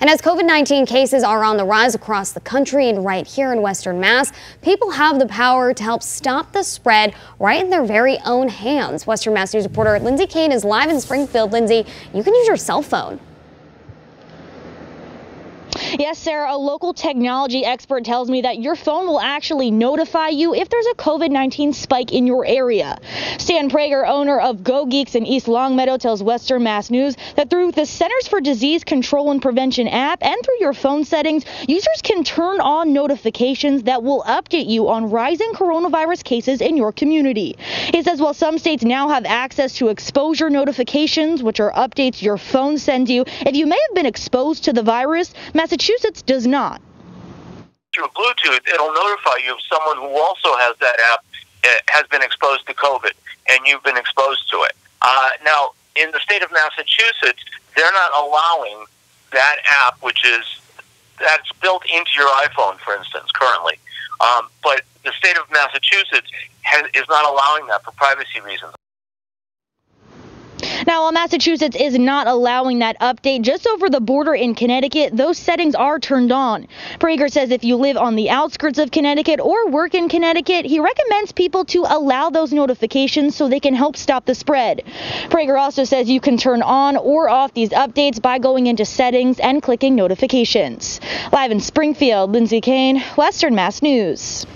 And as COVID 19 cases are on the rise across the country and right here in Western Mass, people have the power to help stop the spread right in their very own hands. Western Mass News reporter Lindsay Kane is live in Springfield. Lindsay, you can use your cell phone. Yes, Sarah, a local technology expert tells me that your phone will actually notify you if there's a COVID 19 spike in your area. Stan Prager, owner of GoGeeks in East Longmeadow, tells Western Mass News that through the Centers for Disease Control and Prevention app and through your phone settings, users can turn on notifications that will update you on rising coronavirus cases in your community. He says while some states now have access to exposure notifications, which are updates your phone sends you if you may have been exposed to the virus, Massachusetts Massachusetts does not. Through Bluetooth, it'll notify you of someone who also has that app, uh, has been exposed to COVID, and you've been exposed to it. Uh, now, in the state of Massachusetts, they're not allowing that app, which is that's built into your iPhone, for instance, currently. Um, but the state of Massachusetts has, is not allowing that for privacy reasons. Now, while Massachusetts is not allowing that update, just over the border in Connecticut, those settings are turned on. Prager says if you live on the outskirts of Connecticut or work in Connecticut, he recommends people to allow those notifications so they can help stop the spread. Prager also says you can turn on or off these updates by going into settings and clicking notifications. Live in Springfield, Lindsay Kane, Western Mass News.